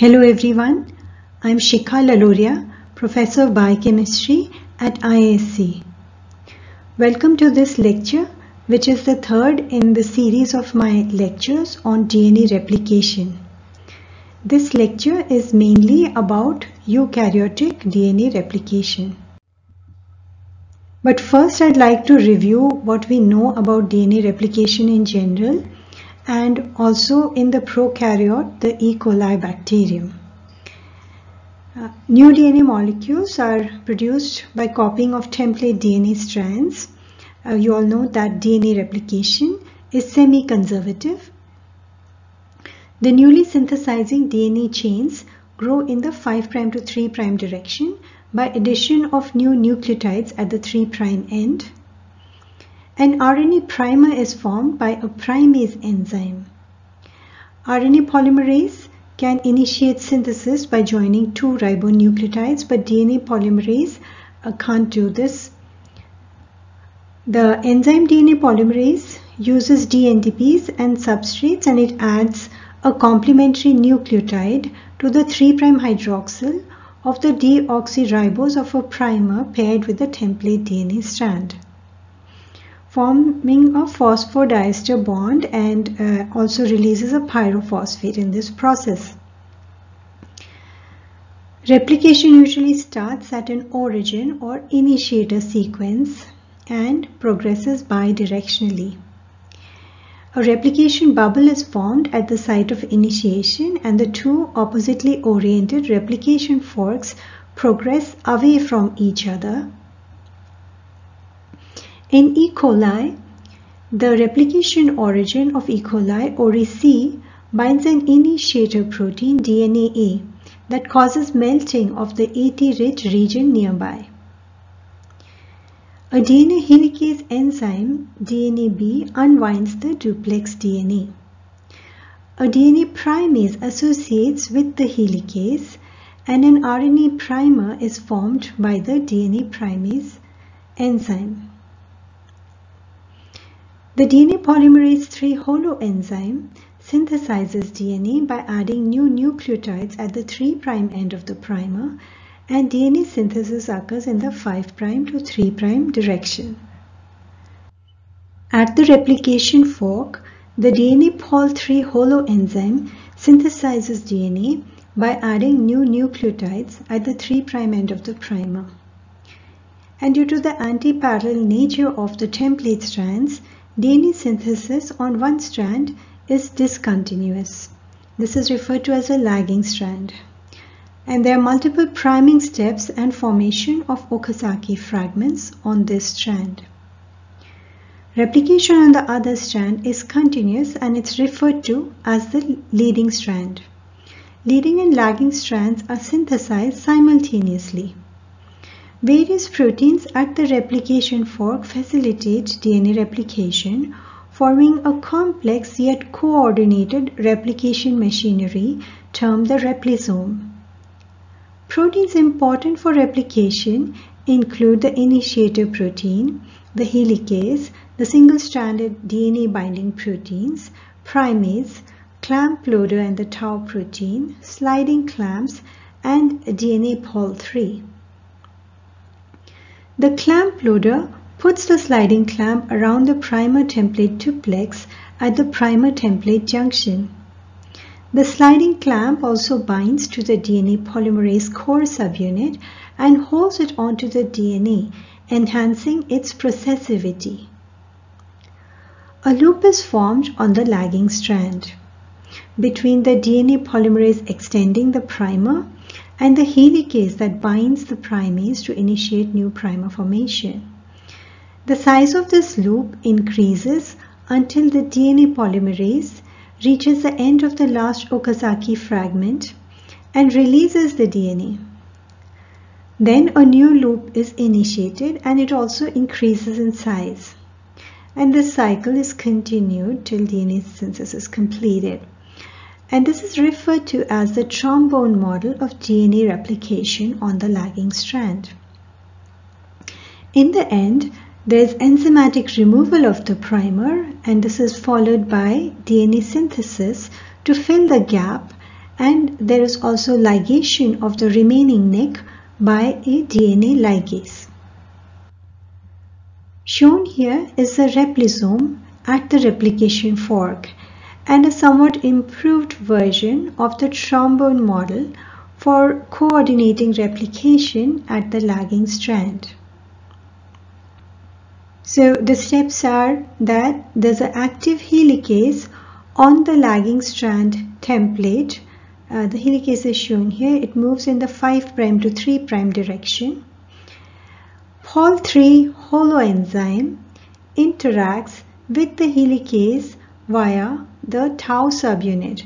Hello everyone, I'm Shikha Laloraya, Professor of Biochemistry at IISc. Welcome to this lecture which is the third in the series of my lectures on DNA replication. This lecture is mainly about eukaryotic DNA replication. But first I'd like to review what we know about DNA replication in general and also in the prokaryote, the E. coli bacterium. Uh, new DNA molecules are produced by copying of template DNA strands. Uh, you all know that DNA replication is semi-conservative. The newly synthesizing DNA chains grow in the 5' to 3' direction by addition of new nucleotides at the 3' end. An RNA primer is formed by a primase enzyme. RNA polymerase can initiate synthesis by joining two ribonucleotides, but DNA polymerase uh, can't do this. The enzyme DNA polymerase uses dNTPs and substrates and it adds a complementary nucleotide to the 3' hydroxyl of the deoxyribose of a primer paired with the template DNA strand forming a phosphodiester bond and uh, also releases a pyrophosphate in this process. Replication usually starts at an origin or initiator sequence and progresses bidirectionally. A replication bubble is formed at the site of initiation and the two oppositely oriented replication forks progress away from each other. In E. coli, the replication origin of E. coli ORI-C binds an initiator protein DNA-A that causes melting of the AT-rich region nearby. A DNA helicase enzyme, DNA-B, unwinds the duplex DNA. A DNA primase associates with the helicase and an RNA primer is formed by the DNA primase enzyme. The DNA polymerase III holoenzyme synthesizes DNA by adding new nucleotides at the 3' end of the primer and DNA synthesis occurs in the 5' to 3' direction. At the replication fork, the DNA Pol III holoenzyme synthesizes DNA by adding new nucleotides at the 3' end of the primer. And due to the anti-parallel nature of the template strands, DNA synthesis on one strand is discontinuous. This is referred to as a lagging strand and there are multiple priming steps and formation of Okazaki fragments on this strand. Replication on the other strand is continuous and it's referred to as the leading strand. Leading and lagging strands are synthesized simultaneously. Various proteins at the replication fork facilitate DNA replication, forming a complex yet coordinated replication machinery termed the replisome. Proteins important for replication include the initiator protein, the helicase, the single-stranded DNA binding proteins, primase, clamp loader and the tau protein, sliding clamps, and DNA Pol III. The clamp loader puts the sliding clamp around the primer template duplex at the primer template junction. The sliding clamp also binds to the DNA polymerase core subunit and holds it onto the DNA, enhancing its processivity. A loop is formed on the lagging strand between the DNA polymerase extending the primer and the helicase that binds the primase to initiate new primer formation. The size of this loop increases until the DNA polymerase reaches the end of the last Okazaki fragment and releases the DNA. Then a new loop is initiated and it also increases in size. And this cycle is continued till DNA synthesis is completed. And this is referred to as the trombone model of DNA replication on the lagging strand. In the end, there is enzymatic removal of the primer and this is followed by DNA synthesis to fill the gap and there is also ligation of the remaining nick by a DNA ligase. Shown here is the replisome at the replication fork and a somewhat improved version of the trombone model for coordinating replication at the lagging strand. So the steps are that there's an active helicase on the lagging strand template. Uh, the helicase is shown here. It moves in the 5' to 3' direction. Pol3 holoenzyme interacts with the helicase via the tau subunit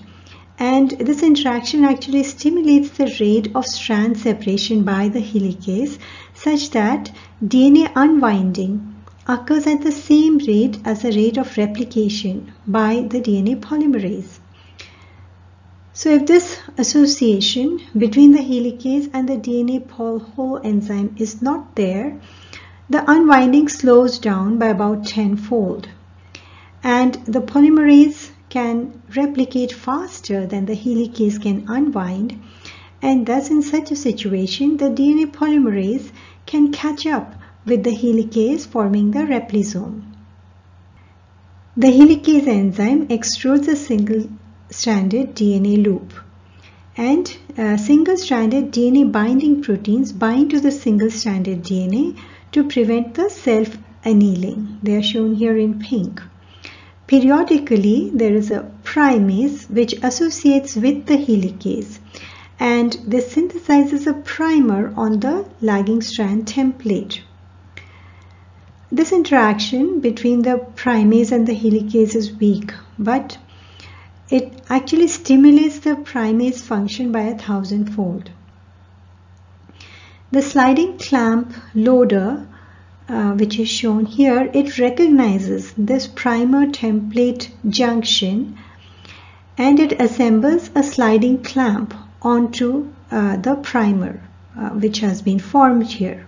and this interaction actually stimulates the rate of strand separation by the helicase such that DNA unwinding occurs at the same rate as the rate of replication by the DNA polymerase. So if this association between the helicase and the DNA pol holoenzyme is not there, the unwinding slows down by about tenfold and the polymerase can replicate faster than the helicase can unwind and thus in such a situation the DNA polymerase can catch up with the helicase forming the replisome. The helicase enzyme extrudes a single-stranded DNA loop and uh, single-stranded DNA binding proteins bind to the single-stranded DNA to prevent the self-annealing. They are shown here in pink. Periodically, there is a primase which associates with the helicase and this synthesizes a primer on the lagging strand template. This interaction between the primase and the helicase is weak, but it actually stimulates the primase function by a thousandfold. The sliding clamp loader, uh, which is shown here, it recognizes this primer template junction and it assembles a sliding clamp onto uh, the primer uh, which has been formed here.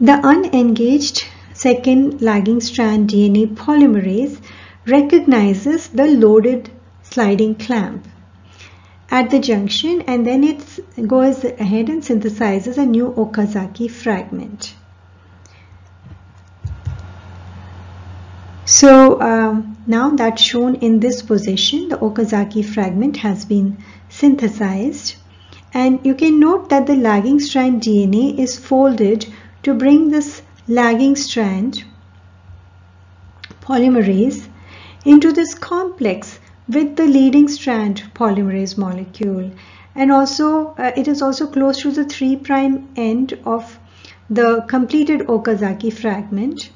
The unengaged second lagging strand DNA polymerase recognizes the loaded sliding clamp at the junction and then it goes ahead and synthesizes a new Okazaki fragment. So um, now that's shown in this position, the Okazaki fragment has been synthesized and you can note that the lagging strand DNA is folded to bring this lagging strand polymerase into this complex with the leading strand polymerase molecule and also uh, it is also close to the 3 prime end of the completed Okazaki fragment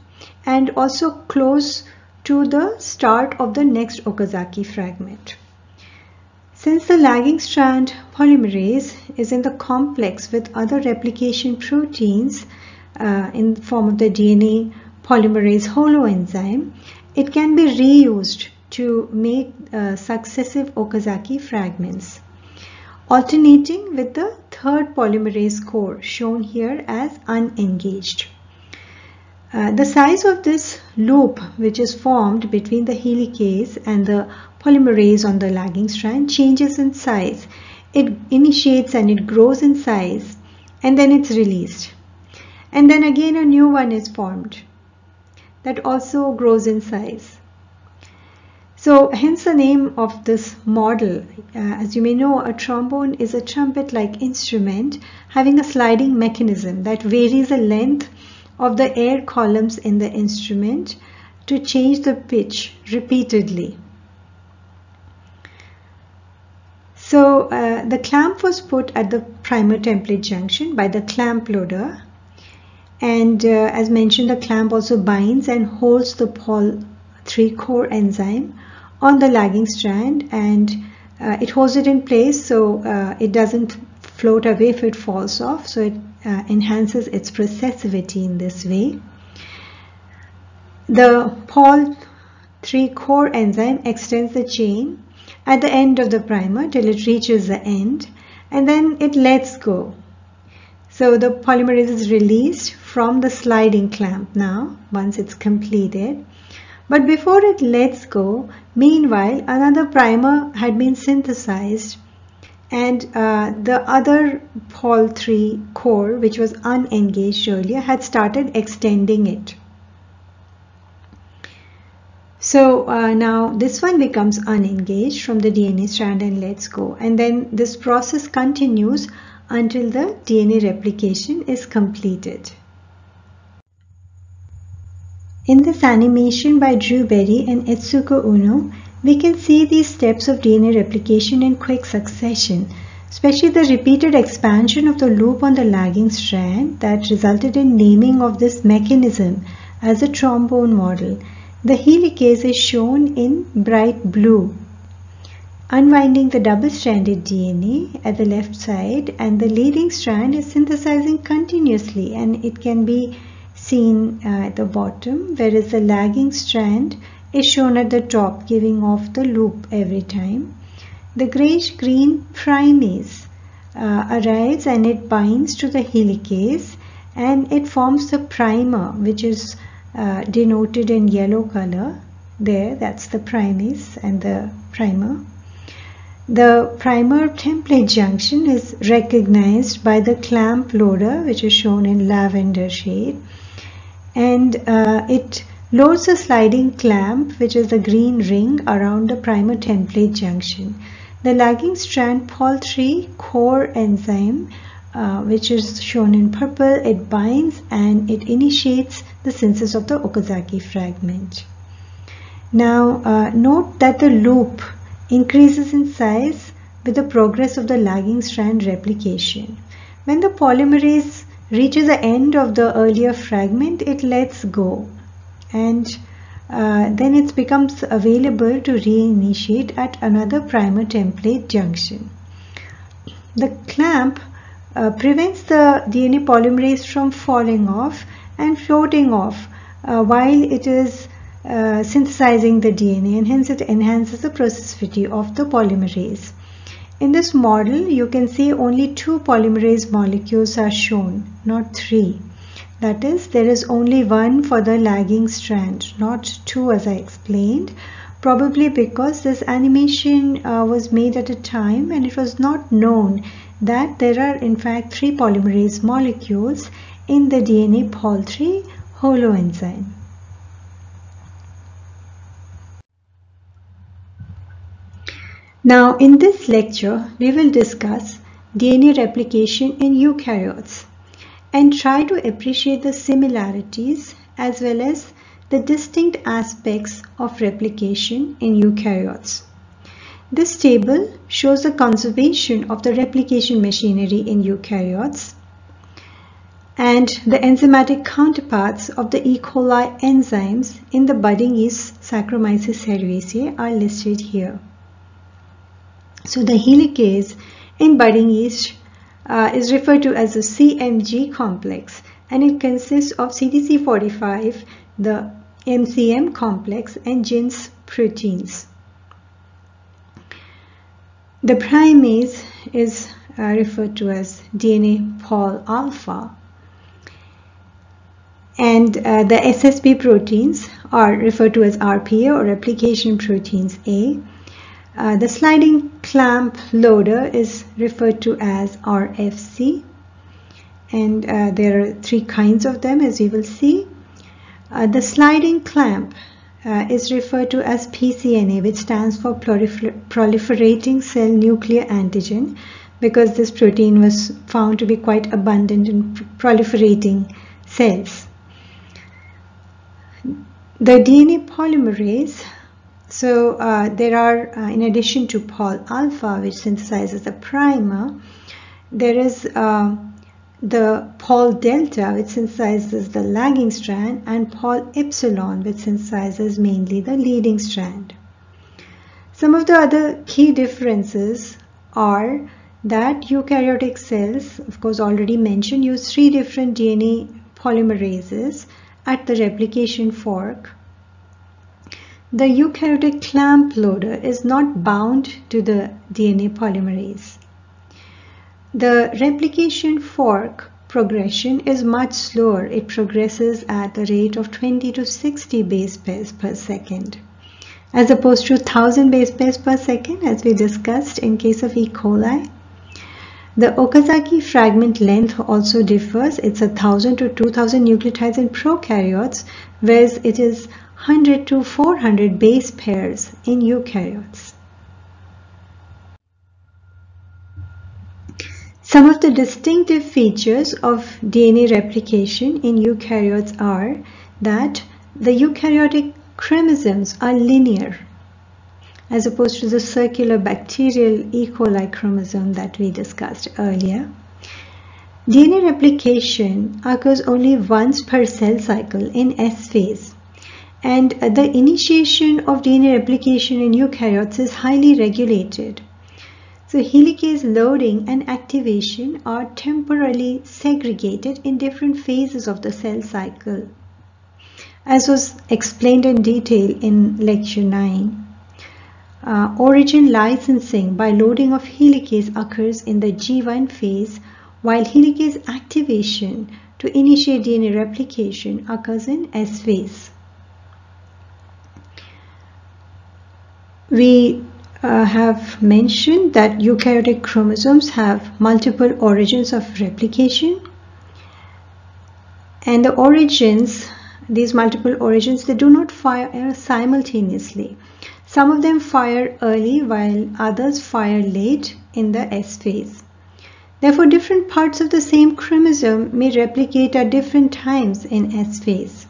and also close to the start of the next Okazaki fragment. Since the lagging strand polymerase is in the complex with other replication proteins, uh, in the form of the DNA polymerase holoenzyme, it can be reused to make uh, successive Okazaki fragments, alternating with the third polymerase core shown here as unengaged. Uh, the size of this loop which is formed between the helicase and the polymerase on the lagging strand changes in size. It initiates and it grows in size and then it's released and then again a new one is formed that also grows in size. So hence the name of this model. Uh, as you may know, a trombone is a trumpet-like instrument having a sliding mechanism that varies the length of the air columns in the instrument to change the pitch repeatedly. So uh, the clamp was put at the primer template junction by the clamp loader and uh, as mentioned the clamp also binds and holds the pol 3 core enzyme on the lagging strand and uh, it holds it in place so uh, it doesn't float away if it falls off. So it uh, enhances its processivity in this way. The pol 3 core enzyme extends the chain at the end of the primer till it reaches the end and then it lets go. So the polymerase is released from the sliding clamp now once it's completed. But before it lets go, meanwhile, another primer had been synthesized and uh, the other Pol 3 core, which was unengaged earlier, had started extending it. So uh, now this one becomes unengaged from the DNA strand and lets go. And then this process continues until the DNA replication is completed. In this animation by Drew Berry and Etsuko Uno, we can see these steps of DNA replication in quick succession, especially the repeated expansion of the loop on the lagging strand that resulted in naming of this mechanism as a trombone model the helicase is shown in bright blue. Unwinding the double-stranded DNA at the left side and the leading strand is synthesizing continuously and it can be seen uh, at the bottom whereas the lagging strand is shown at the top giving off the loop every time. The grayish-green primase uh, arrives and it binds to the helicase and it forms the primer which is uh, denoted in yellow color. There that's the primase and the primer. The primer template junction is recognized by the clamp loader which is shown in lavender shade and uh, it loads a sliding clamp which is a green ring around the primer template junction. The lagging strand Pol3 core enzyme uh, which is shown in purple, it binds and it initiates the synthesis of the Okazaki fragment. Now uh, note that the loop increases in size with the progress of the lagging strand replication. When the polymerase reaches the end of the earlier fragment, it lets go and uh, then it becomes available to reinitiate at another primer template junction. The clamp uh, prevents the DNA polymerase from falling off and floating off uh, while it is uh, synthesizing the DNA and hence it enhances the processivity of the polymerase. In this model, you can see only two polymerase molecules are shown, not three. That is, there is only one for the lagging strand, not two as I explained, probably because this animation uh, was made at a time and it was not known that there are in fact three polymerase molecules in the DNA Pol3 holoenzyme. Now in this lecture we will discuss DNA replication in eukaryotes and try to appreciate the similarities as well as the distinct aspects of replication in eukaryotes. This table shows the conservation of the replication machinery in eukaryotes and the enzymatic counterparts of the E. coli enzymes in the budding yeast Saccharomyces cerevisiae are listed here. So the helicase in budding yeast uh, is referred to as the CMG complex and it consists of CDC45, the MCM complex and GINS proteins. The primase is uh, referred to as DNA Pol alpha and uh, the SSB proteins are referred to as RPA or replication proteins A. Uh, the sliding clamp loader is referred to as RFC and uh, there are three kinds of them as you will see. Uh, the sliding clamp uh, is referred to as PCNA which stands for prolifer proliferating cell nuclear antigen because this protein was found to be quite abundant in proliferating cells. The DNA polymerase, so uh, there are, uh, in addition to Pol alpha, which synthesizes the primer, there is uh, the Pol delta which synthesizes the lagging strand and Pol epsilon which synthesizes mainly the leading strand. Some of the other key differences are that eukaryotic cells, of course already mentioned, use three different DNA polymerases at the replication fork. The eukaryotic clamp loader is not bound to the DNA polymerase. The replication fork progression is much slower. It progresses at a rate of 20 to 60 base pairs per second as opposed to 1000 base pairs per second as we discussed in case of E. coli. The Okazaki fragment length also differs. It's a 1000 to 2000 nucleotides in prokaryotes, whereas it is 100 to 400 base pairs in eukaryotes. Some of the distinctive features of DNA replication in eukaryotes are that the eukaryotic chromosomes are linear as opposed to the circular bacterial E. coli chromosome that we discussed earlier. DNA replication occurs only once per cell cycle in S phase and the initiation of DNA replication in eukaryotes is highly regulated. So helicase loading and activation are temporally segregated in different phases of the cell cycle. As was explained in detail in lecture 9, uh, origin licensing by loading of helicase occurs in the G1 phase while helicase activation to initiate DNA replication occurs in S phase. We uh, have mentioned that eukaryotic chromosomes have multiple origins of replication and the origins, these multiple origins, they do not fire simultaneously. Some of them fire early while others fire late in the S phase. Therefore, different parts of the same chromosome may replicate at different times in S phase.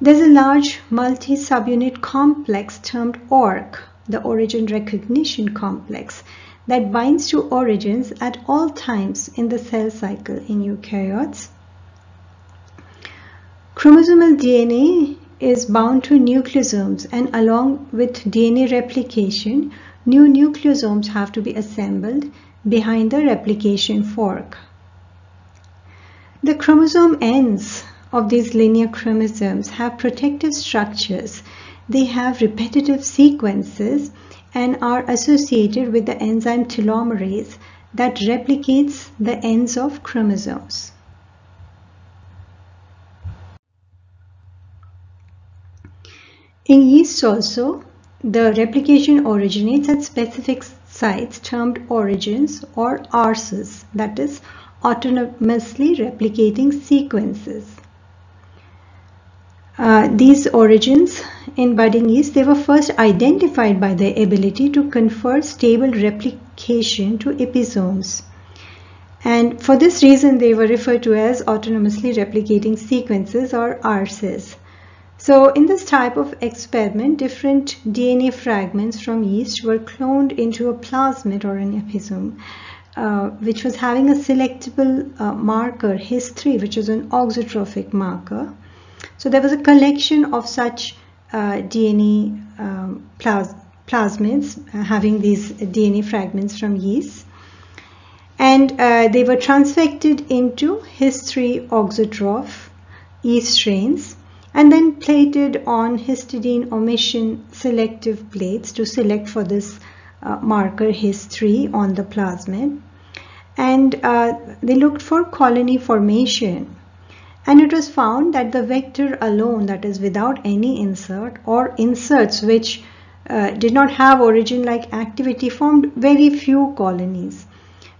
There's a large multi-subunit complex termed ORC, the origin recognition complex, that binds to origins at all times in the cell cycle in eukaryotes. Chromosomal DNA is bound to nucleosomes and along with DNA replication, new nucleosomes have to be assembled behind the replication fork. The chromosome ends of these linear chromosomes have protective structures. They have repetitive sequences and are associated with the enzyme telomerase that replicates the ends of chromosomes. In yeast also, the replication originates at specific sites termed origins or ARSs, that is autonomously replicating sequences. Uh, these origins in budding yeast, they were first identified by their ability to confer stable replication to episomes. And for this reason, they were referred to as autonomously replicating sequences or ARSs. So in this type of experiment, different DNA fragments from yeast were cloned into a plasmid or an episome, uh, which was having a selectable uh, marker, HIS3, which is an auxotrophic marker. So there was a collection of such uh, DNA um, plas plasmids uh, having these DNA fragments from yeast. And uh, they were transfected into HIS3 auxotroph yeast strains and then plated on histidine omission selective plates to select for this uh, marker HIS3 on the plasmid. And uh, they looked for colony formation. And it was found that the vector alone, that is without any insert or inserts which uh, did not have origin-like activity formed very few colonies.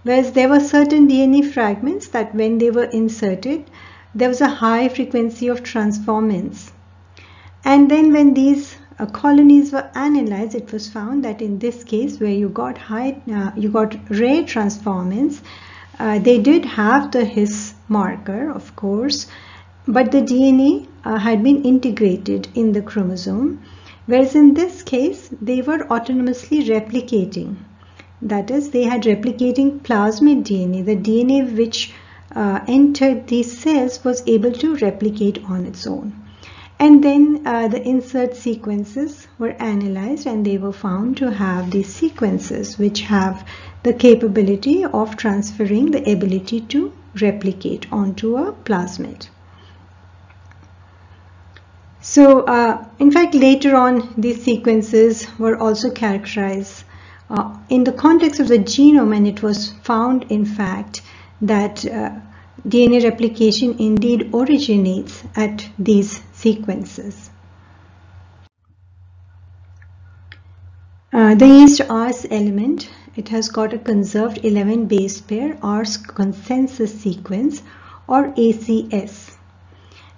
Whereas there were certain DNA fragments that when they were inserted, there was a high frequency of transformants. And then when these uh, colonies were analyzed, it was found that in this case where you got high, uh, you got rare transformants, uh, they did have the His marker, of course, but the DNA uh, had been integrated in the chromosome, whereas in this case, they were autonomously replicating. That is, they had replicating plasmid DNA, the DNA which uh, entered these cells was able to replicate on its own. And then uh, the insert sequences were analyzed and they were found to have these sequences which have the capability of transferring the ability to replicate onto a plasmid. So uh, in fact later on these sequences were also characterized uh, in the context of the genome and it was found in fact that uh, DNA replication indeed originates at these sequences. Uh, the yeast ARS element, it has got a conserved 11 base pair ARS consensus sequence or ACS.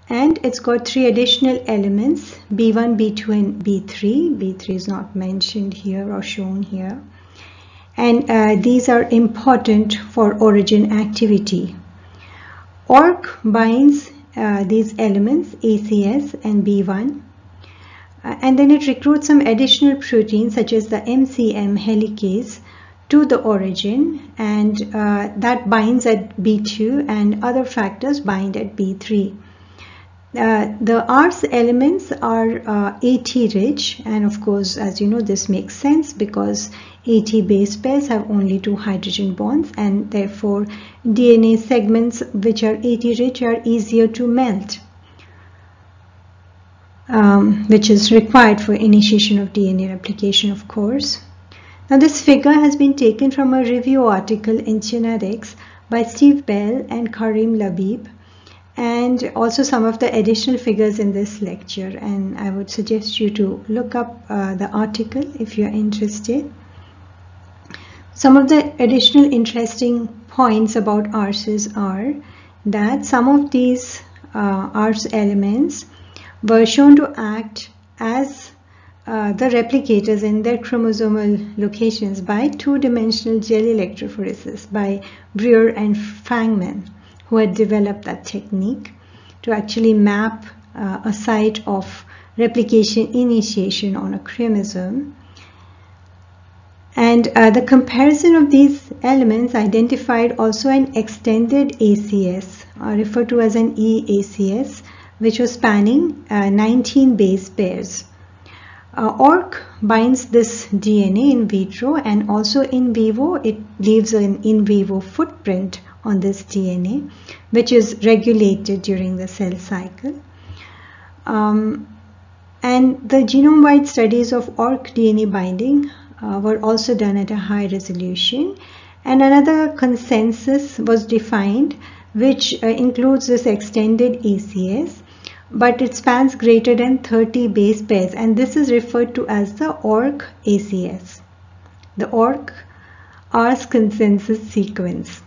And it's got three additional elements B1, B2 and B3. B3 is not mentioned here or shown here. And uh, these are important for origin activity. ORC binds uh, these elements ACS and B1 uh, and then it recruits some additional proteins such as the MCM helicase to the origin and uh, that binds at B2 and other factors bind at B3. Uh, the ARS elements are uh, AT rich and of course as you know this makes sense because AT base pairs have only two hydrogen bonds and therefore DNA segments which are AT rich are easier to melt um, which is required for initiation of DNA replication of course. Now this figure has been taken from a review article in Genetics by Steve Bell and Karim Labib and also some of the additional figures in this lecture and I would suggest you to look up uh, the article if you're interested. Some of the additional interesting points about ARSs are that some of these uh, elements were shown to act as uh, the replicators in their chromosomal locations by two-dimensional gel electrophoresis by Brewer and Fangman, who had developed that technique to actually map uh, a site of replication initiation on a chromosome. And uh, the comparison of these elements identified also an extended ACS, uh, referred to as an EACS, which was spanning uh, 19 base pairs. Uh, ORC binds this DNA in vitro and also in vivo it leaves an in vivo footprint on this DNA which is regulated during the cell cycle. Um, and the genome-wide studies of ORC DNA binding uh, were also done at a high resolution and another consensus was defined which uh, includes this extended ACS but it spans greater than 30 base pairs and this is referred to as the ORC ACS, the ORC ARS consensus sequence.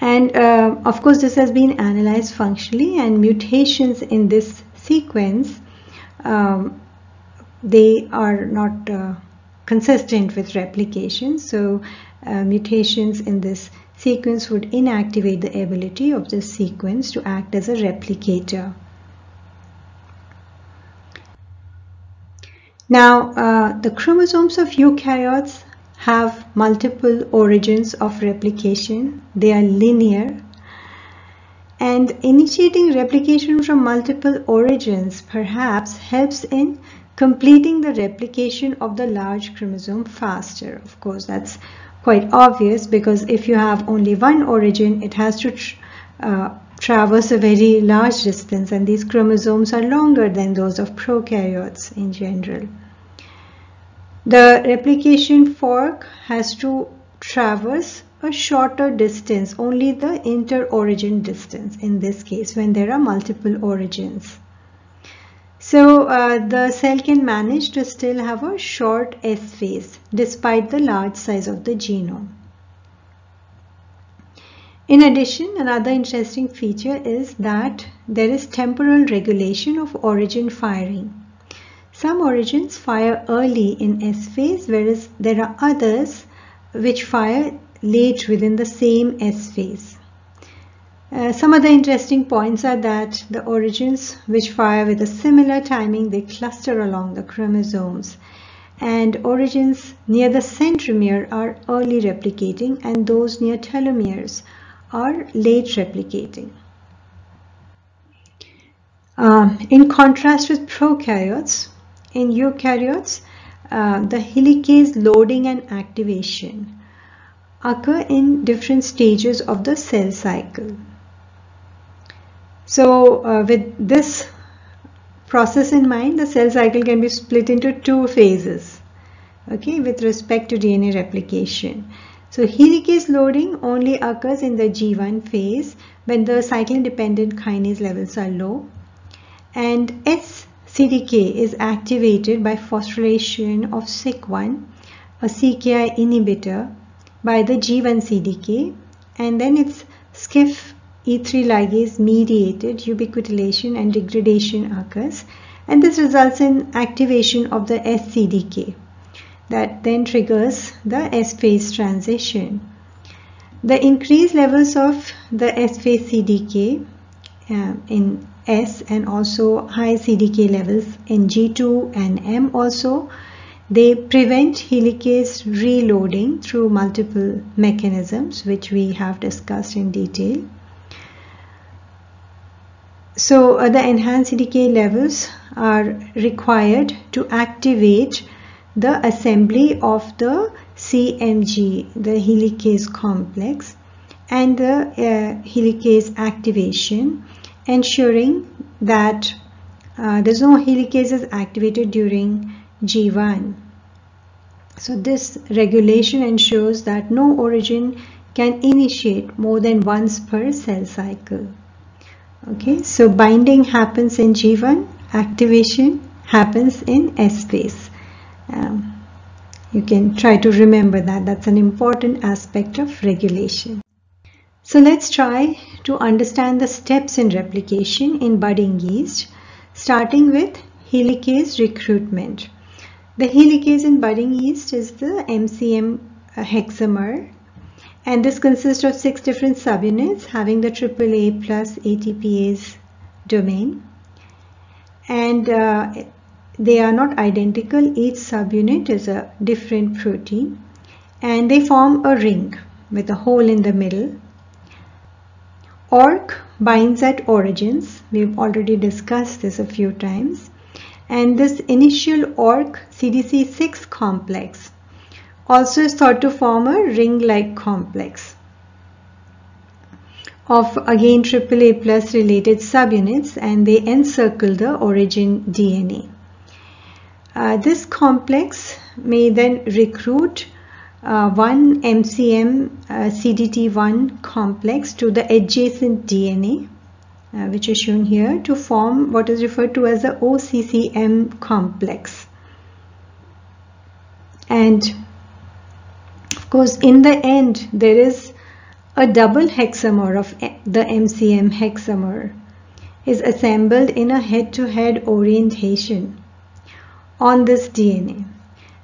And uh, of course this has been analyzed functionally and mutations in this sequence um, they are not uh, consistent with replication so uh, mutations in this sequence would inactivate the ability of this sequence to act as a replicator. Now, uh, the chromosomes of eukaryotes have multiple origins of replication. They are linear. And initiating replication from multiple origins perhaps helps in completing the replication of the large chromosome faster. Of course, that's quite obvious because if you have only one origin, it has to tr uh, traverse a very large distance and these chromosomes are longer than those of prokaryotes in general. The replication fork has to traverse a shorter distance, only the inter-origin distance in this case when there are multiple origins. So uh, the cell can manage to still have a short S phase despite the large size of the genome. In addition, another interesting feature is that there is temporal regulation of origin firing. Some origins fire early in S phase whereas there are others which fire late within the same S phase. Uh, some other interesting points are that the origins which fire with a similar timing, they cluster along the chromosomes. And origins near the centromere are early replicating and those near telomeres are late replicating. Uh, in contrast with prokaryotes, in eukaryotes, uh, the helicase loading and activation occur in different stages of the cell cycle. So uh, with this process in mind, the cell cycle can be split into two phases, okay, with respect to DNA replication. So helicase loading only occurs in the G1 phase when the cyclin dependent kinase levels are low and S-CDK is activated by phosphorylation of SIC1, a CKI inhibitor by the G1 CDK and then its SCF E3 ligase mediated ubiquitination and degradation occurs and this results in activation of the SCDK that then triggers the S phase transition. The increased levels of the S phase CDK uh, in S and also high CDK levels in G2 and M also they prevent helicase reloading through multiple mechanisms which we have discussed in detail. So uh, the enhanced CDK levels are required to activate the assembly of the CMG, the helicase complex and the uh, helicase activation ensuring that uh, there's no helicases activated during G1. So this regulation ensures that no origin can initiate more than once per cell cycle. Okay, so binding happens in G1, activation happens in S phase. Um, you can try to remember that. That's an important aspect of regulation. So let's try to understand the steps in replication in budding yeast, starting with helicase recruitment. The helicase in budding yeast is the MCM hexamer and this consists of six different subunits having the AAA plus ATPase domain. And uh, they are not identical. Each subunit is a different protein and they form a ring with a hole in the middle. ORC binds at origins. We've already discussed this a few times. And this initial ORC CDC6 complex also is thought to form a ring-like complex of again AAA plus related subunits and they encircle the origin DNA. Uh, this complex may then recruit uh, one MCM uh, CDT1 complex to the adjacent DNA uh, which is shown here to form what is referred to as the OCCM complex. And course in the end there is a double hexamer of the MCM hexamer is assembled in a head-to-head -head orientation on this DNA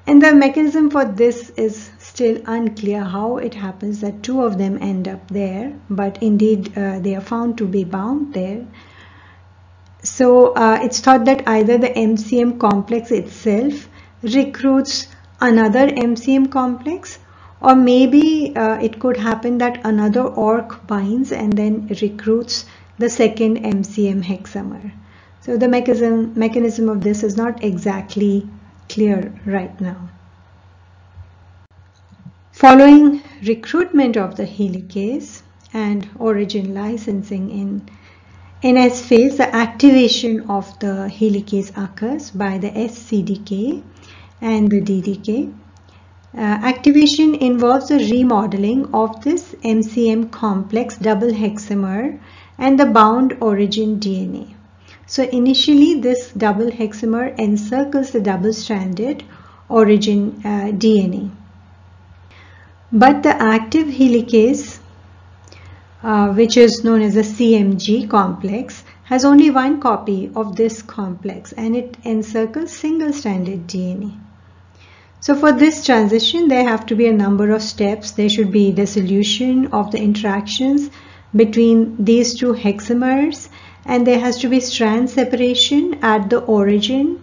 and the mechanism for this is still unclear how it happens that two of them end up there but indeed uh, they are found to be bound there. So uh, it's thought that either the MCM complex itself recruits another MCM complex or maybe uh, it could happen that another ORC binds and then recruits the second MCM hexamer. So the mechanism, mechanism of this is not exactly clear right now. Following recruitment of the helicase and origin licensing in NS phase, the activation of the helicase occurs by the SCDK and the DDK activation involves the remodeling of this MCM complex double hexamer and the bound origin DNA. So initially this double hexamer encircles the double-stranded origin uh, DNA. But the active helicase, uh, which is known as a CMG complex, has only one copy of this complex and it encircles single-stranded DNA. So for this transition, there have to be a number of steps. There should be dissolution of the interactions between these two hexamers and there has to be strand separation at the origin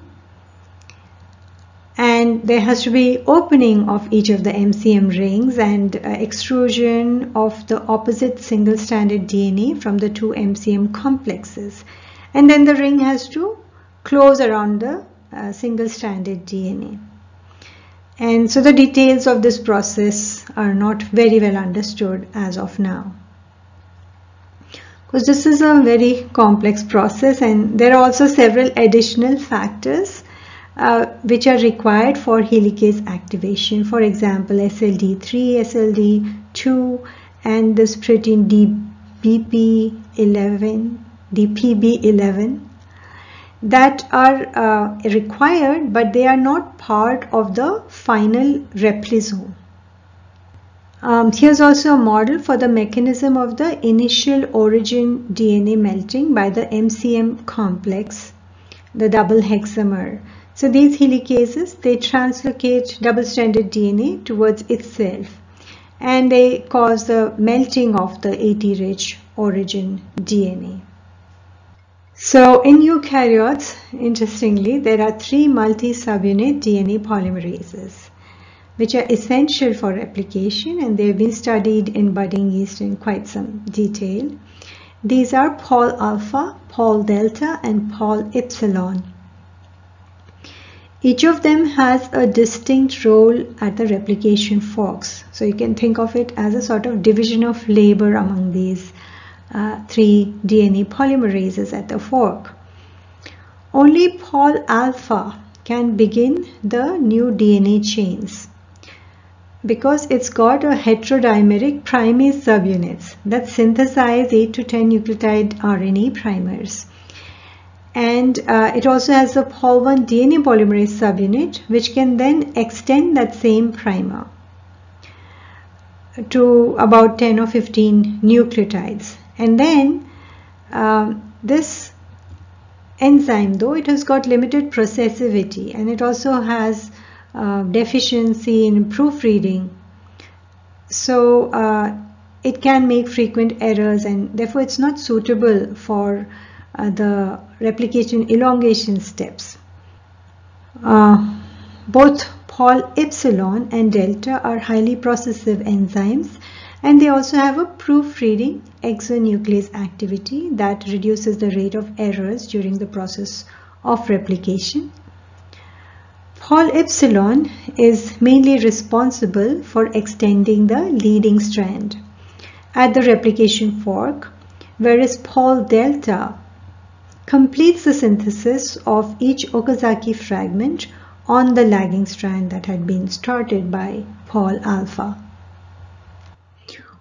and there has to be opening of each of the MCM rings and uh, extrusion of the opposite single-stranded DNA from the two MCM complexes and then the ring has to close around the uh, single-stranded DNA. And so the details of this process are not very well understood as of now. Because this is a very complex process and there are also several additional factors uh, which are required for helicase activation. For example, SLD3, SLD2 and this protein DBP11, DPB11 that are uh, required but they are not part of the final replisome. Um, here's also a model for the mechanism of the initial origin DNA melting by the MCM complex, the double hexamer. So these helicases, they translocate double-stranded DNA towards itself and they cause the melting of the AT-rich origin DNA. So in eukaryotes, interestingly, there are three multi-subunit DNA polymerases which are essential for replication and they have been studied in budding yeast in quite some detail. These are Pol alpha, Pol delta and Pol epsilon. Each of them has a distinct role at the replication forks. So you can think of it as a sort of division of labor among these uh, three DNA polymerases at the fork. Only Pol alpha can begin the new DNA chains because it's got a heterodimeric primase subunits that synthesize 8 to 10 nucleotide RNA primers. And uh, it also has a Pol1 DNA polymerase subunit which can then extend that same primer to about 10 or 15 nucleotides. And then um, this enzyme though it has got limited processivity and it also has uh, deficiency in proofreading. So uh, it can make frequent errors and therefore it's not suitable for uh, the replication elongation steps. Uh, both Pol epsilon and delta are highly processive enzymes and they also have a proofreading exonuclease activity that reduces the rate of errors during the process of replication Pol epsilon is mainly responsible for extending the leading strand at the replication fork, whereas Pol delta completes the synthesis of each Okazaki fragment on the lagging strand that had been started by Pol alpha.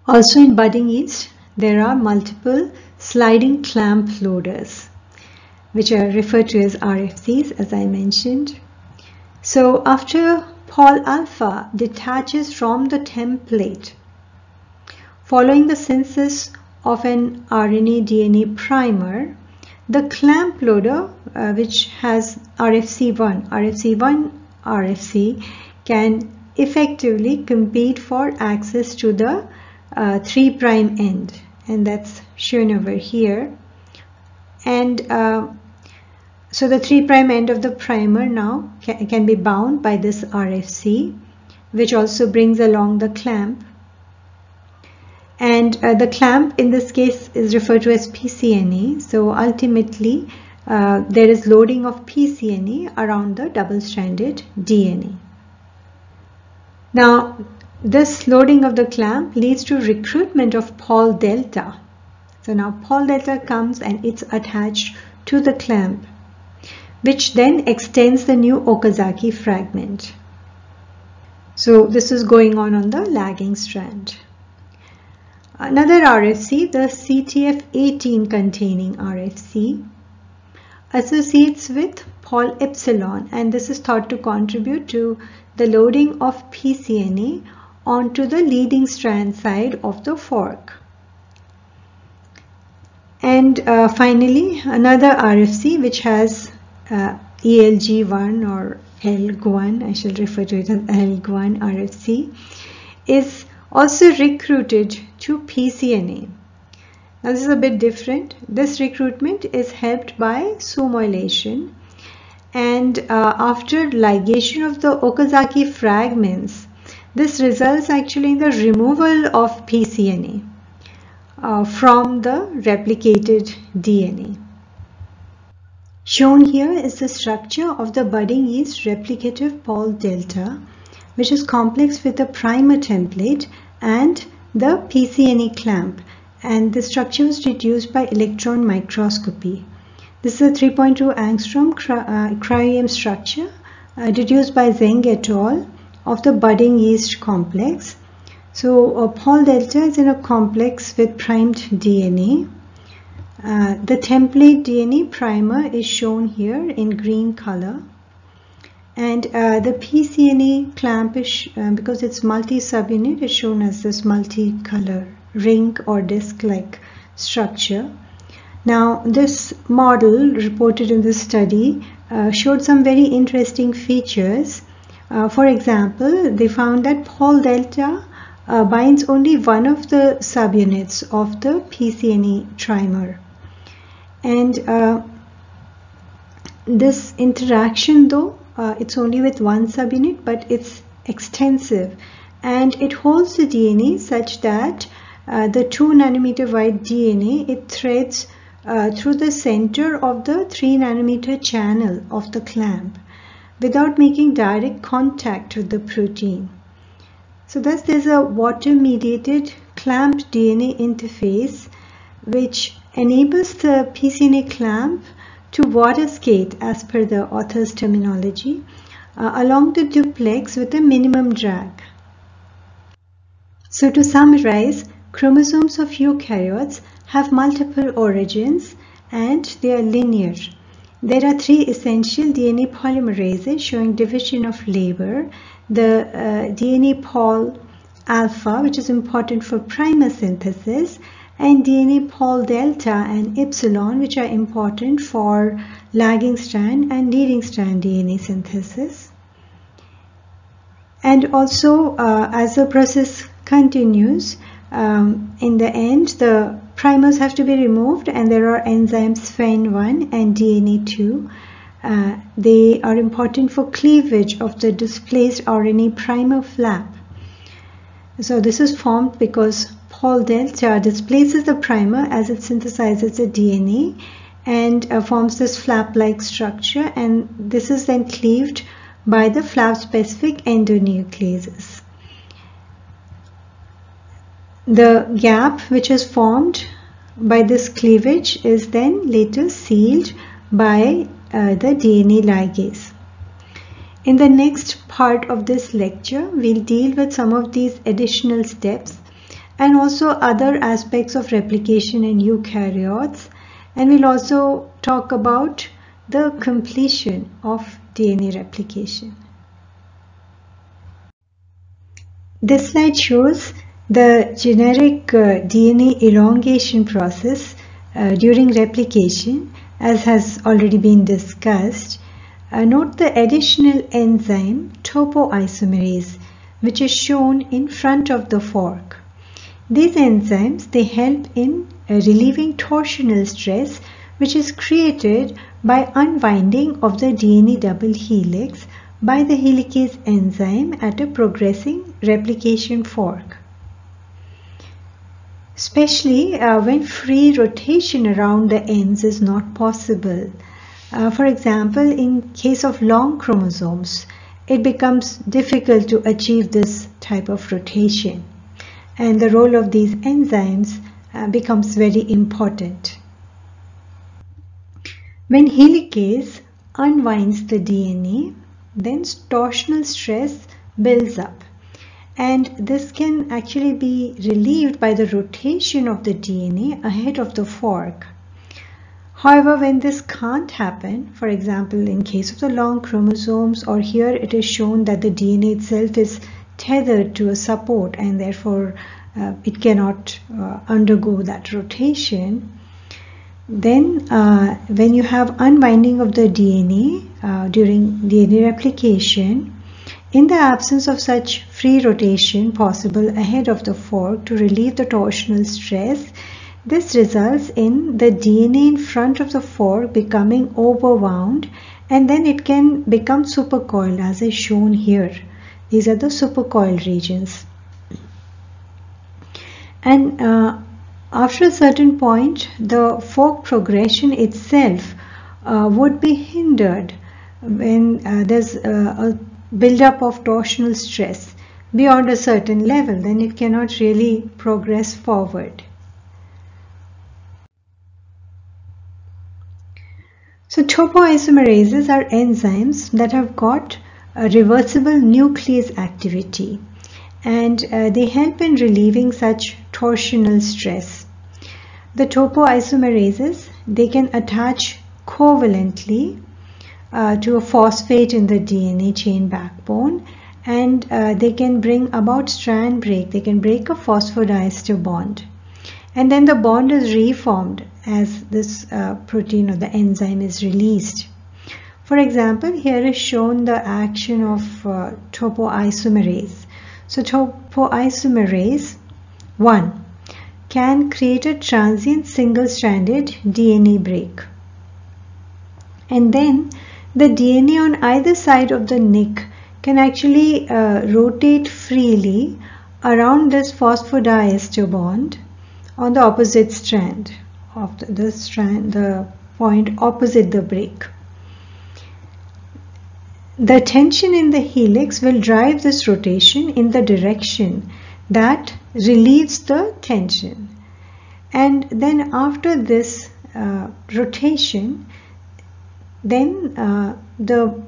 Also in budding yeast, there are multiple sliding clamp loaders, which are referred to as RFCs as I mentioned. So after Pol alpha detaches from the template, following the synthesis of an RNA DNA primer, the clamp loader, uh, which has RFC1, RFC1 RFC can effectively compete for access to the uh, 3 prime end and that's shown over here. And uh, so the 3' prime end of the primer now can, can be bound by this RFC which also brings along the clamp. And uh, the clamp in this case is referred to as PCNA so ultimately uh, there is loading of PCNA around the double-stranded DNA. Now this loading of the clamp leads to recruitment of Pol delta. So now Pol delta comes and it's attached to the clamp which then extends the new Okazaki fragment. So this is going on on the lagging strand. Another RFC, the CTF18 containing RFC, associates with Pol epsilon and this is thought to contribute to the loading of PCNA onto the leading strand side of the fork. And uh, finally, another RFC which has uh, ELG1 or ELG1, I shall refer to it as ELG1 RFC, is also recruited to PCNA. Now this is a bit different. This recruitment is helped by SUMOylation and uh, after ligation of the Okazaki fragments, this results actually in the removal of PCNA uh, from the replicated DNA. Shown here is the structure of the budding yeast replicative Pol delta, which is complex with the primer template and the PCNA clamp. And the structure was reduced by electron microscopy. This is a 3.2 angstrom uh, cryo-EM structure uh, deduced by Zheng et al. Of the budding yeast complex. So uh, Pol delta is in a complex with primed DNA. Uh, the template DNA primer is shown here in green color and uh, the pCNA clamp is uh, because it's multi-subunit is shown as this multi-color ring or disc-like structure. Now this model reported in this study uh, showed some very interesting features. Uh, for example, they found that Pol delta uh, binds only one of the subunits of the pCNA trimer. And uh, this interaction though uh, it's only with one subunit but it's extensive and it holds the DNA such that uh, the 2 nanometer wide DNA it threads uh, through the center of the 3 nanometer channel of the clamp without making direct contact with the protein. So thus there's a water mediated clamp DNA interface which enables the pCNA clamp to water skate as per the author's terminology uh, along the duplex with a minimum drag. So to summarize, chromosomes of eukaryotes have multiple origins and they are linear. There are three essential DNA polymerases showing division of labor. The uh, DNA pol alpha, which is important for primer synthesis, and DNA pol delta and epsilon which are important for lagging strand and leading strand DNA synthesis. And also uh, as the process continues, um, in the end the primers have to be removed and there are enzymes FEN1 and DNA2. Uh, they are important for cleavage of the displaced RNA primer flap. So this is formed because Pol delta displaces the primer as it synthesizes the DNA and uh, forms this flap-like structure and this is then cleaved by the flap-specific endonucleases. The gap which is formed by this cleavage is then later sealed by uh, the DNA ligase. In the next part of this lecture, we'll deal with some of these additional steps and also other aspects of replication in eukaryotes and we'll also talk about the completion of DNA replication. This slide shows the generic uh, DNA elongation process uh, during replication as has already been discussed. Uh, note the additional enzyme topoisomerase which is shown in front of the fork. These enzymes, they help in uh, relieving torsional stress which is created by unwinding of the DNA double helix by the helicase enzyme at a progressing replication fork. Especially uh, when free rotation around the ends is not possible. Uh, for example, in case of long chromosomes, it becomes difficult to achieve this type of rotation and the role of these enzymes uh, becomes very important. When helicase unwinds the DNA, then torsional stress builds up and this can actually be relieved by the rotation of the DNA ahead of the fork. However, when this can't happen, for example, in case of the long chromosomes or here it is shown that the DNA itself is tethered to a support and therefore uh, it cannot uh, undergo that rotation then uh, when you have unwinding of the DNA uh, during DNA replication in the absence of such free rotation possible ahead of the fork to relieve the torsional stress this results in the DNA in front of the fork becoming overwound and then it can become supercoiled as is shown here these are the supercoiled regions. And uh, after a certain point, the fork progression itself uh, would be hindered when uh, there's a buildup of torsional stress beyond a certain level, then it cannot really progress forward. So topoisomerases are enzymes that have got a reversible nuclease activity and uh, they help in relieving such torsional stress. The topoisomerases, they can attach covalently uh, to a phosphate in the DNA chain backbone and uh, they can bring about strand break. They can break a phosphodiester bond. And then the bond is reformed as this uh, protein or the enzyme is released. For example, here is shown the action of uh, topoisomerase. So topoisomerase 1 can create a transient single-stranded DNA break. And then the DNA on either side of the nick can actually uh, rotate freely around this phosphodiester bond on the opposite strand of the, the strand, the point opposite the break. The tension in the helix will drive this rotation in the direction that relieves the tension. And then after this uh, rotation, then uh, the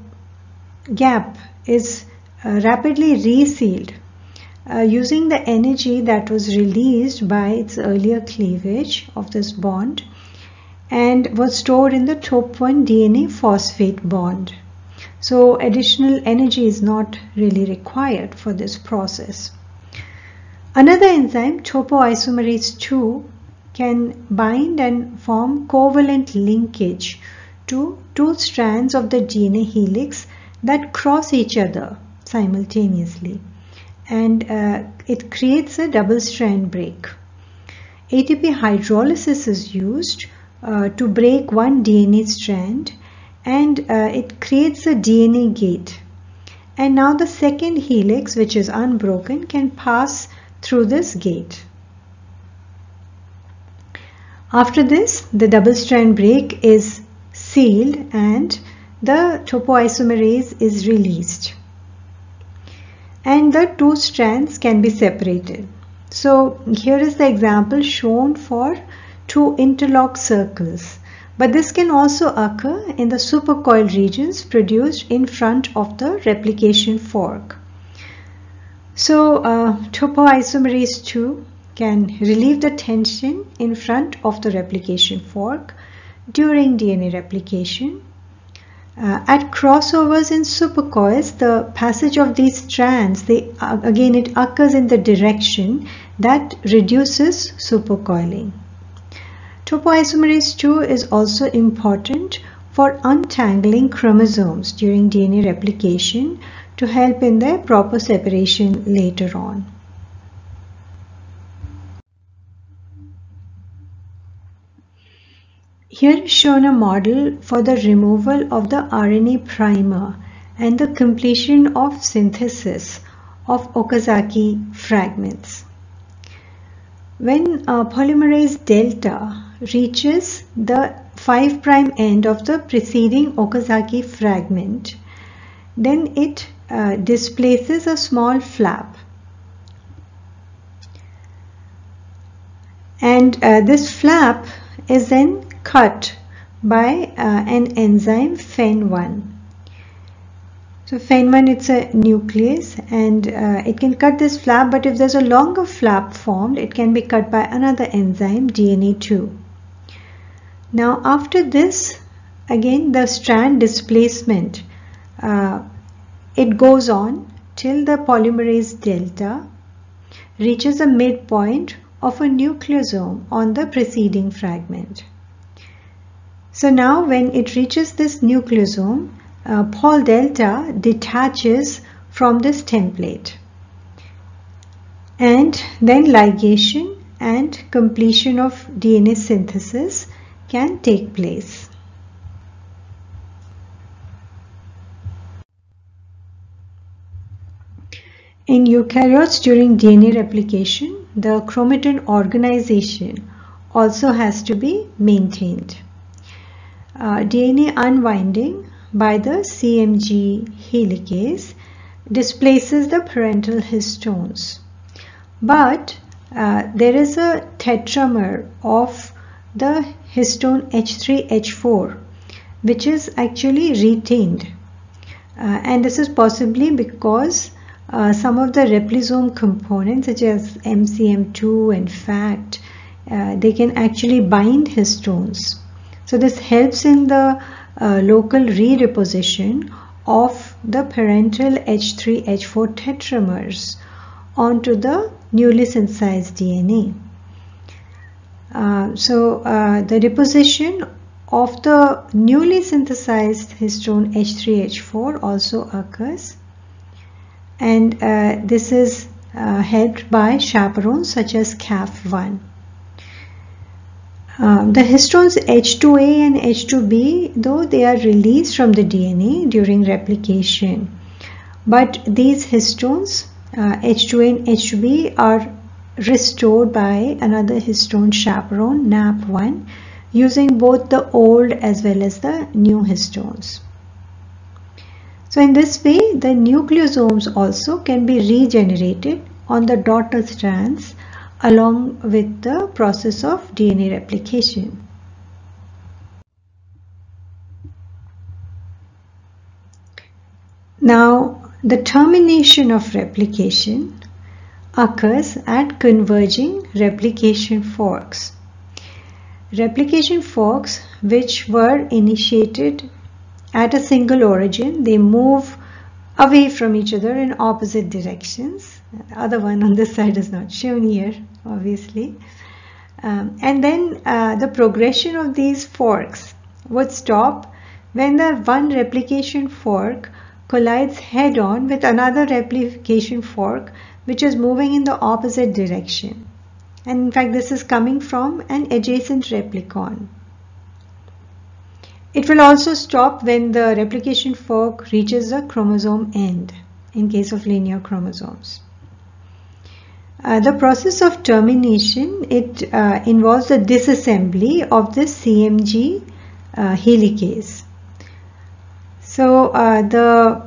gap is uh, rapidly resealed uh, using the energy that was released by its earlier cleavage of this bond and was stored in the top 1 DNA phosphate bond. So additional energy is not really required for this process. Another enzyme, topoisomerase 2, can bind and form covalent linkage to two strands of the DNA helix that cross each other simultaneously and uh, it creates a double strand break. ATP hydrolysis is used uh, to break one DNA strand and uh, it creates a DNA gate. And now the second helix which is unbroken can pass through this gate. After this the double strand break is sealed and the topoisomerase is released and the two strands can be separated. So here is the example shown for two interlocked circles. But this can also occur in the supercoiled regions produced in front of the replication fork. So uh, topoisomerase 2 can relieve the tension in front of the replication fork during DNA replication uh, at crossovers in supercoils, the passage of these strands, they, uh, again it occurs in the direction that reduces supercoiling. Topoisomerase 2 is also important for untangling chromosomes during DNA replication to help in their proper separation later on. Here is shown a model for the removal of the RNA primer and the completion of synthesis of Okazaki fragments. When polymerase delta reaches the 5' end of the preceding Okazaki fragment, then it uh, displaces a small flap. And uh, this flap is then cut by uh, an enzyme FEN1. So FEN1 it's a nuclease and uh, it can cut this flap but if there's a longer flap formed it can be cut by another enzyme DNA2. Now after this again the strand displacement uh, it goes on till the polymerase delta reaches a midpoint of a nucleosome on the preceding fragment. So now when it reaches this nucleosome, uh, Pol delta detaches from this template. And then ligation and completion of DNA synthesis can take place. In eukaryotes during DNA replication, the chromatin organization also has to be maintained uh, DNA unwinding by the CMG helicase displaces the parental histones. But uh, there is a tetramer of the histone H3H4 which is actually retained Uh, and this is possibly because uh, some of the replisome components such as MCM2 and FACT, uh, they can actually bind histones. So this helps in the uh, local re-reposition of the parental H3, H4 tetramers onto the newly synthesized DNA. Uh, so uh, the deposition of the newly synthesized histone H3H4 also occurs and uh, this is uh, helped by chaperones such as CAF1. Um, the histones H2A and H2B though they are released from the DNA during replication but these histones uh, H2A and H2B are restored by another histone chaperone NAP1 using both the old as well as the new histones. So in this way the nucleosomes also can be regenerated on the daughter strands along with the process of DNA replication. Now the termination of replication occurs at converging replication forks. Replication forks which were initiated at a single origin, they move away from each other in opposite directions. The other one on this side is not shown here, obviously. Um, and then uh, the progression of these forks would stop when the one replication fork collides head-on with another replication fork which is moving in the opposite direction. And in fact, this is coming from an adjacent replicon. It will also stop when the replication fork reaches the chromosome end in case of linear chromosomes. Uh, the process of termination, it uh, involves the disassembly of the CMG uh, helicase. So uh, the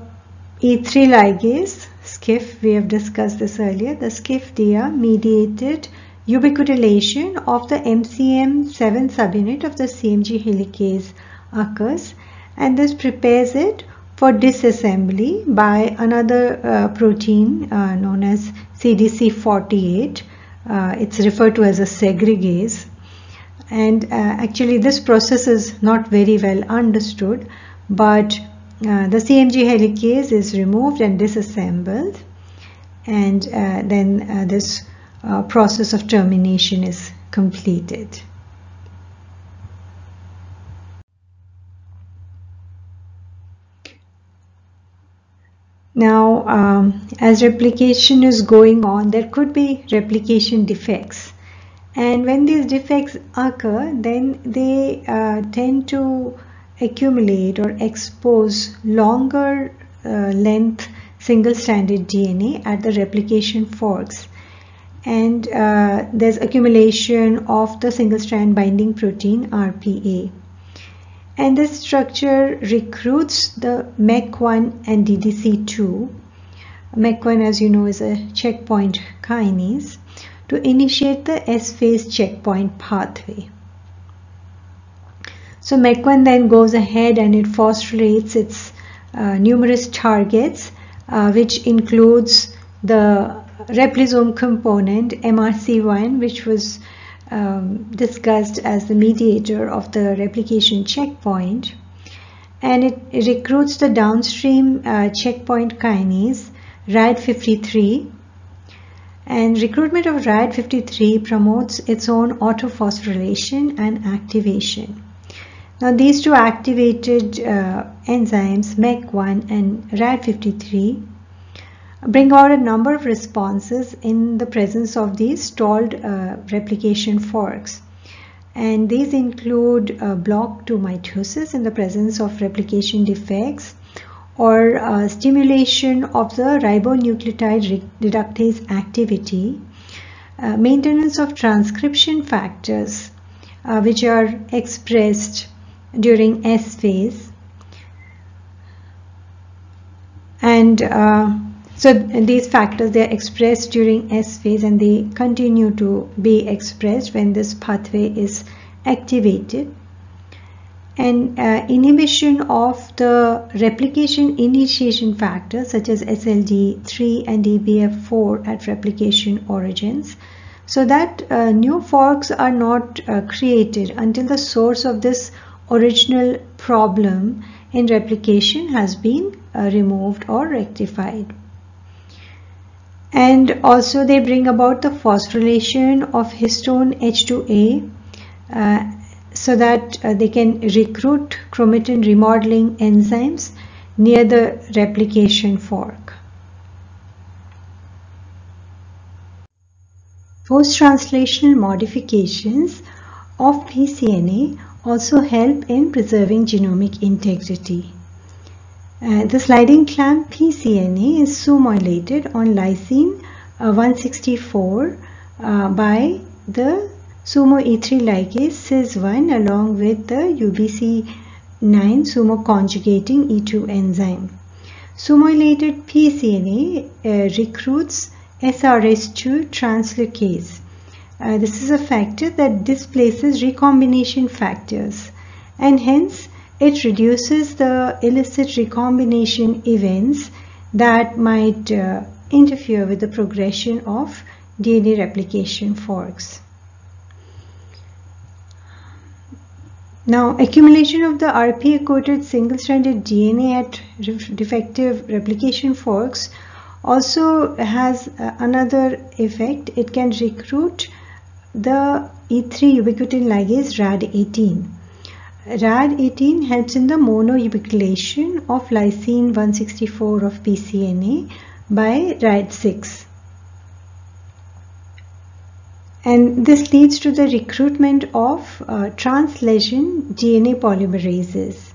E3 ligase, SCF, we have discussed this earlier, the SCF-DIA mediated ubiquitination of the MCM7 subunit of the CMG helicase occurs and this prepares it for disassembly by another uh, protein known as CDC48. Uh, it's referred to as a segregase and uh, actually this process is not very well understood but uh, the CMG helicase is removed and disassembled and uh, then this process of termination is completed. Now, um, as replication is going on, there could be replication defects. And when these defects occur, then they uh, tend to accumulate or expose longer uh, length single-stranded DNA at the replication forks. And uh, there's accumulation of the single-strand binding protein RPA and this structure recruits the MEC1 and DDC2. MEC1 as you know is a checkpoint kinase to initiate the S-phase checkpoint pathway. So MEC1 then goes ahead and it phosphorylates its uh, numerous targets uh, which includes the replisome component MRC1 which was um, discussed as the mediator of the replication checkpoint and it, it recruits the downstream uh, checkpoint kinase RAD53 and recruitment of RAD53 promotes its own autophosphorylation and activation. Now these two activated uh, enzymes MEC1 and RAD53 bring out a number of responses in the presence of these stalled uh, replication forks. And these include uh, block to mitosis in the presence of replication defects or uh, stimulation of the ribonucleotide reductase activity, uh, maintenance of transcription factors uh, which are expressed during S phase, and uh, so these factors, they are expressed during S phase and they continue to be expressed when this pathway is activated. and uh, inhibition of the replication initiation factors such as SLD3 and DBF4 at replication origins so that uh, new forks are not uh, created until the source of this original problem in replication has been uh, removed or rectified. And also they bring about the phosphorylation of histone H2A uh, so that uh, they can recruit chromatin remodeling enzymes near the replication fork. Post-translational modifications of pCNA also help in preserving genomic integrity. Uh, the sliding clamp pCNA is sumoylated on lysine uh, 164 uh, by the sumo E3 ligase Siz1 along with the UBC9 sumo conjugating E2 enzyme. Sumoylated pCNA uh, recruits SRS2 translocase. Uh, this is a factor that displaces recombination factors and hence it reduces the illicit recombination events that might uh, interfere with the progression of DNA replication forks. Now, accumulation of the RPA-coated single-stranded DNA at defective replication forks also has uh, another effect. It can recruit the E3 ubiquitin ligase RAD18. RAD18 helps in the monoubiquitination of lysine 164 of pCNA by RAD6. And this leads to the recruitment of uh, translesion DNA polymerases.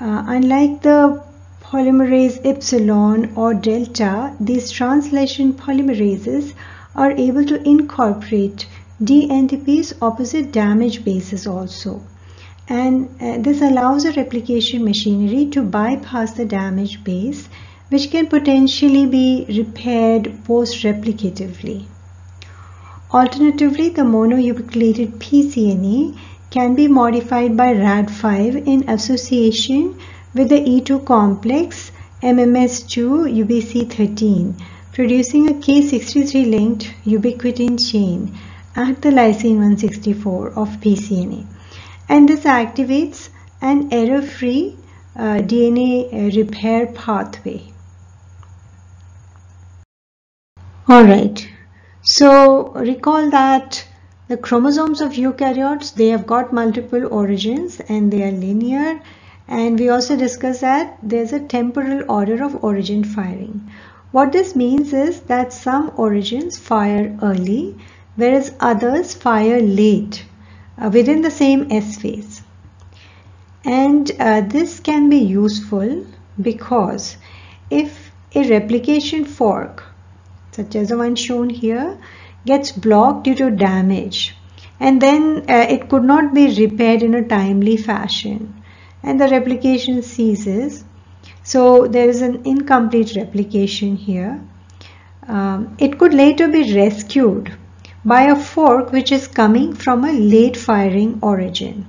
Uh, unlike the polymerase epsilon or delta, these translesion polymerases are able to incorporate DNTP's opposite damage bases also. And uh, this allows a replication machinery to bypass the damaged base, which can potentially be repaired post-replicatively. Alternatively, the monoubiquitinated pCNA can be modified by RAD5 in association with the E2 complex MMS2 UBC13 producing a K63 linked ubiquitin chain at the lysine 164 of pCNA and this activates an error-free uh, DNA repair pathway. Alright, so recall that the chromosomes of eukaryotes, they have got multiple origins and they are linear and we also discussed that there's a temporal order of origin firing. What this means is that some origins fire early whereas others fire late uh, within the same S phase. And uh, this can be useful because if a replication fork such as the one shown here gets blocked due to damage and then uh, it could not be repaired in a timely fashion and the replication ceases. So there is an incomplete replication here. Um, it could later be rescued by a fork which is coming from a late firing origin.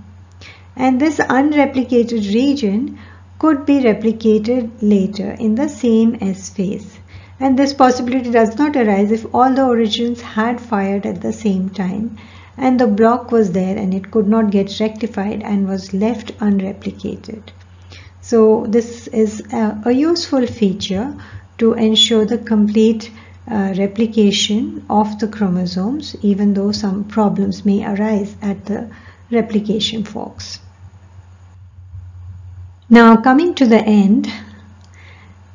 And this unreplicated region could be replicated later in the same S phase. And this possibility does not arise if all the origins had fired at the same time and the block was there and it could not get rectified and was left unreplicated. So this is a, a useful feature to ensure the complete uh, replication of the chromosomes even though some problems may arise at the replication forks. Now coming to the end,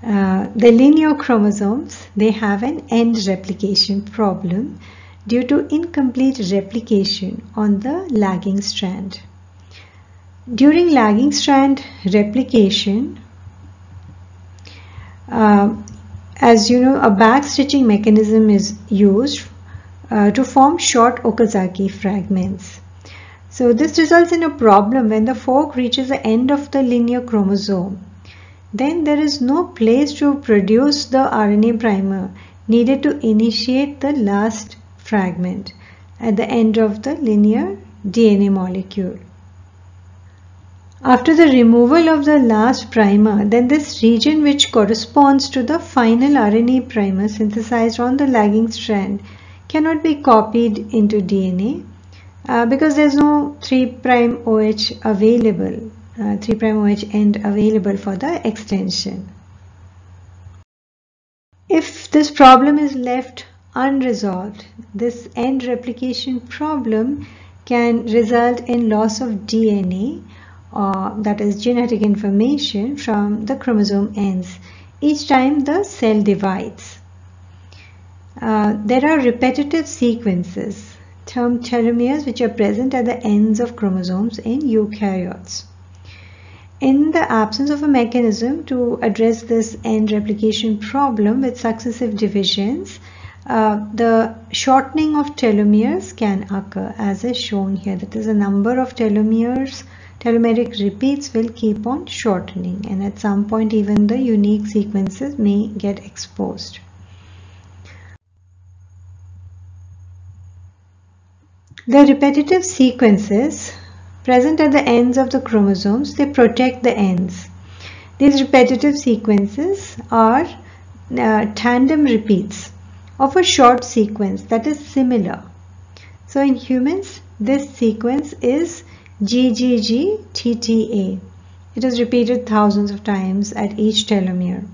uh, the linear chromosomes, they have an end replication problem due to incomplete replication on the lagging strand. During lagging strand replication, uh, as you know, a back stitching mechanism is used uh, to form short Okazaki fragments. So this results in a problem when the fork reaches the end of the linear chromosome. Then there is no place to produce the RNA primer needed to initiate the last fragment at the end of the linear DNA molecule. After the removal of the last primer, then this region which corresponds to the final RNA primer synthesized on the lagging strand cannot be copied into DNA uh, because there's no 3' OH available, uh, 3' OH end available for the extension. If this problem is left unresolved, this end replication problem can result in loss of DNA uh, that is genetic information from the chromosome ends each time the cell divides. Uh, there are repetitive sequences termed telomeres which are present at the ends of chromosomes in eukaryotes. In the absence of a mechanism to address this end replication problem with successive divisions, uh, the shortening of telomeres can occur as is shown here. That is a number of telomeres, telomeric repeats will keep on shortening and at some point even the unique sequences may get exposed. The repetitive sequences present at the ends of the chromosomes, they protect the ends. These repetitive sequences are uh, tandem repeats of a short sequence that is similar. So in humans, this sequence is GGG-TTA. It is repeated thousands of times at each telomere.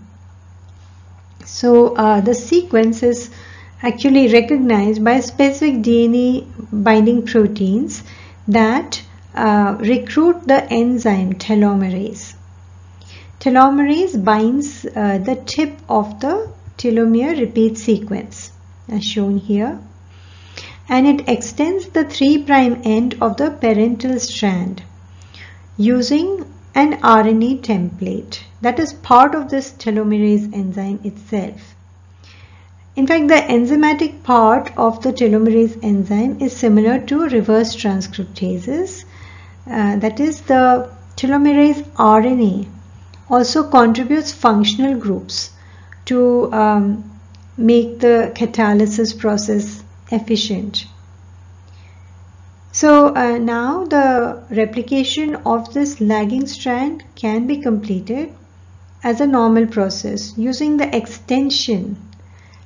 So uh, the sequence is actually recognized by specific DNA binding proteins that uh, recruit the enzyme telomerase. Telomerase binds uh, the tip of the telomere repeat sequence as shown here and it extends the 3' end of the parental strand using an RNA template that is part of this telomerase enzyme itself. In fact, the enzymatic part of the telomerase enzyme is similar to reverse transcriptases. Uh, that is the telomerase RNA also contributes functional groups to um, make the catalysis process efficient. So uh, now the replication of this lagging strand can be completed as a normal process using the extension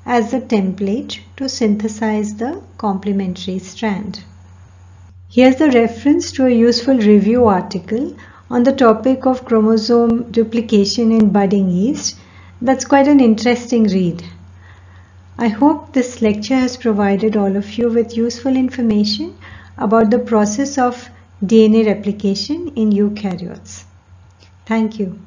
as the template to synthesize the complementary strand. Here's the reference to a useful review article on the topic of chromosome duplication in budding yeast. That's quite an interesting read. I hope this lecture has provided all of you with useful information about the process of DNA replication in eukaryotes. Thank you.